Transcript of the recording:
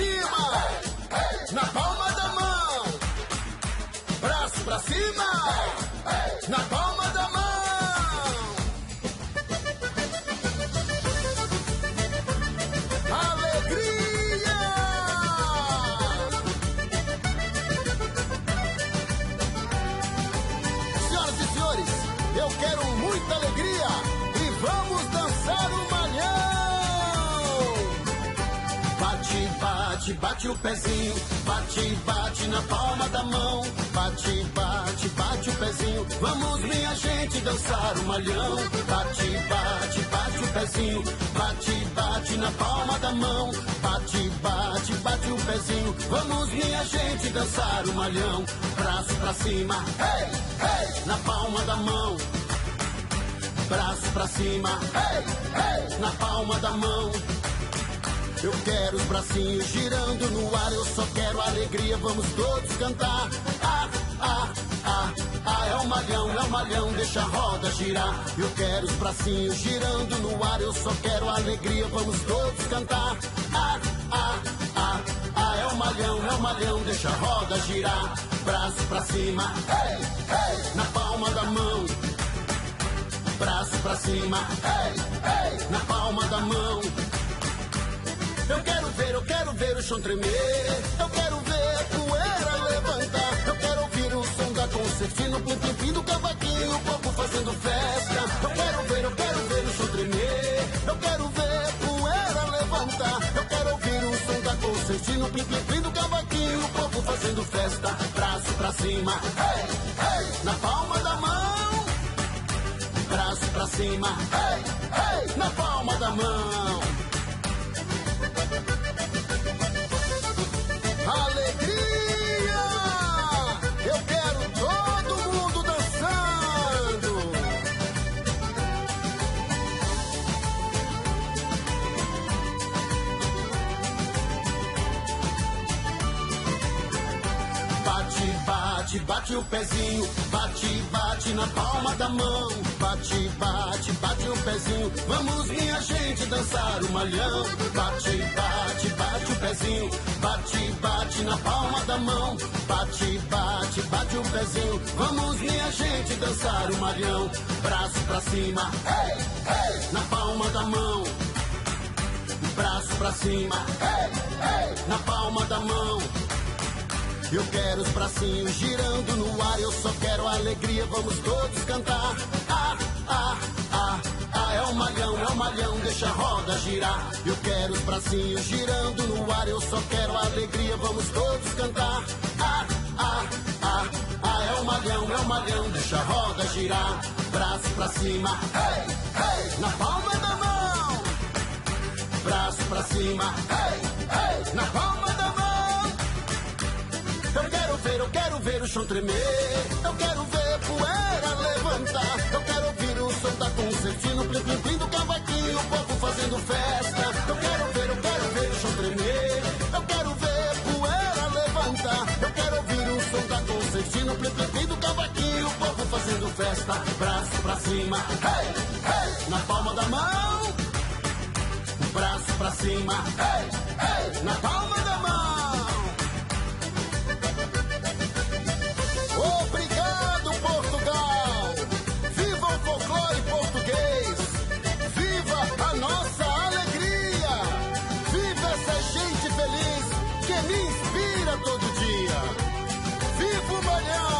cima, na palma da mão. Braço pra cima, na palma bate, bate o pezinho, bate, bate na palma da mão. Bate, bate, bate o pezinho, vamos minha gente dançar o malhão. Bate, bate, bate o pezinho, bate, bate na palma da mão. Bate, bate, bate o pezinho, vamos minha gente dançar o malhão. Braço pra cima, hey, hey, na palma da mão. Braço pra cima, hey, hey, na palma da mão. Eu quero os bracinhos girando no ar, eu só quero alegria, vamos todos cantar. Ah, ah, ah, ah, é o malhão, é o malhão, deixa a roda girar. Eu quero os bracinhos girando no ar, eu só quero alegria, vamos todos cantar. Ah, ah, ah, ah, é o malhão, é o malhão, deixa a roda girar. Braço pra cima, hey, hey, na palma da mão. Braço pra cima, hey, hey, na palma da mão. Eu quero ver, eu quero ver o chão tremer. Eu quero ver a poeira levantar. Eu quero ouvir o som da concertina, o plim do cavaquinho, o povo fazendo festa. Eu quero ver, eu quero ver o chão tremer. Eu quero ver a poeira levantar. Eu quero ouvir o som da concertina, o plim do cavaquinho, o povo fazendo festa. Braço pra cima, hey, hey, na palma da mão. Braço pra cima, hey, hey, na palma da mão. Bate, bate o pezinho, bate, bate na palma da mão. Bate, bate, bate o pezinho, vamos minha gente dançar o malhão. Bate, bate, bate o pezinho, bate, bate na palma da mão. Bate, bate, bate o pezinho, vamos minha gente dançar o malhão. Braço pra cima, hey, hey, na palma da mão. Braço pra cima, hey, hey, na palma da mão. Eu quero os bracinhos girando no ar, eu só quero alegria, vamos todos cantar. Ah, ah, ah, ah, é o malhão, é o malhão, deixa a roda girar. Eu quero os bracinhos girando no ar, eu só quero alegria, vamos todos cantar. Ah, ah, ah, ah, é o malhão, é o malhão, deixa a roda girar. Braço pra cima, hey, hey, na palma da mão. Braço pra cima, hey, chão tremer. Eu quero ver poeira levantar. Eu quero ouvir o som da concertina, plim plim plim do cavaquinho, o povo fazendo festa. Eu quero ver, eu quero ver o chão tremer. Eu quero ver poeira levantar. Eu quero ouvir o som da concertina, plim plim plim do cavaquinho, o povo fazendo festa. Braço pra cima, hey, hey, na palma da mão. Braço pra cima, hey, hey, na palma da mão. Todo dia! Viva o Malhão!